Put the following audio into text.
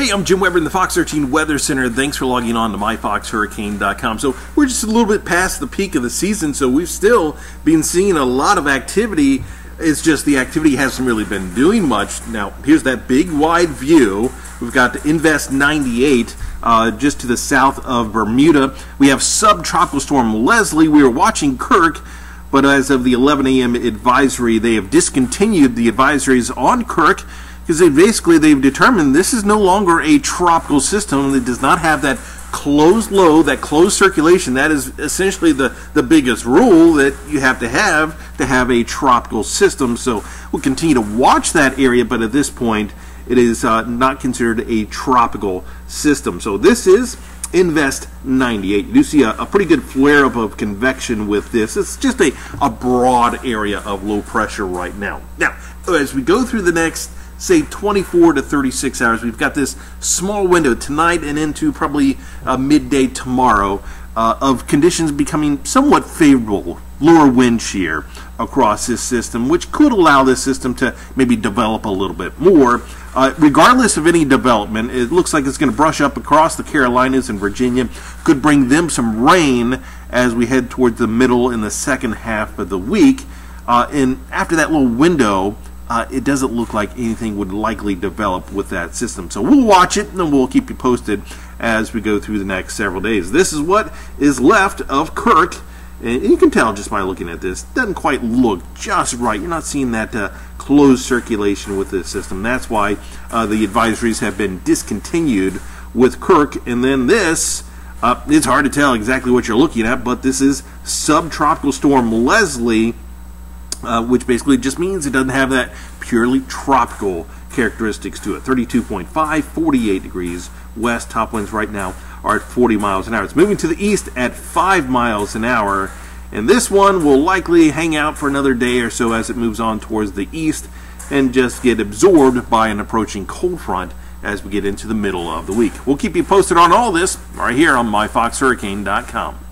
Hey, I'm Jim Weber in the Fox 13 Weather Center. Thanks for logging on to myfoxhurricane.com. So we're just a little bit past the peak of the season, so we've still been seeing a lot of activity. It's just the activity hasn't really been doing much. Now, here's that big wide view. We've got Invest 98 uh, just to the south of Bermuda. We have subtropical storm Leslie. We were watching Kirk but as of the 11 a.m. advisory, they have discontinued the advisories on Kirk because they basically they've determined this is no longer a tropical system that does not have that closed low, that closed circulation. That is essentially the, the biggest rule that you have to have to have a tropical system. So we'll continue to watch that area, but at this point, it is uh, not considered a tropical system. So this is Invest 98. You do see a, a pretty good flare up of convection with this. It's just a, a broad area of low pressure right now. Now, as we go through the next, say, 24 to 36 hours, we've got this small window tonight and into probably uh, midday tomorrow uh, of conditions becoming somewhat favorable, lower wind shear across this system, which could allow this system to maybe develop a little bit more. Uh, regardless of any development, it looks like it's going to brush up across the Carolinas and Virginia, could bring them some rain as we head towards the middle in the second half of the week. Uh, and after that little window, uh, it doesn't look like anything would likely develop with that system. So we'll watch it and we'll keep you posted as we go through the next several days. This is what is left of Kirk. And you can tell just by looking at this, doesn't quite look just right. You're not seeing that uh, closed circulation with this system. That's why uh, the advisories have been discontinued with Kirk. And then this, uh, it's hard to tell exactly what you're looking at, but this is subtropical storm Leslie, uh, which basically just means it doesn't have that purely tropical characteristics to it. 32.5, 48 degrees west. Top winds right now are at 40 miles an hour. It's moving to the east at 5 miles an hour. And this one will likely hang out for another day or so as it moves on towards the east and just get absorbed by an approaching cold front as we get into the middle of the week. We'll keep you posted on all this right here on myfoxhurricane.com.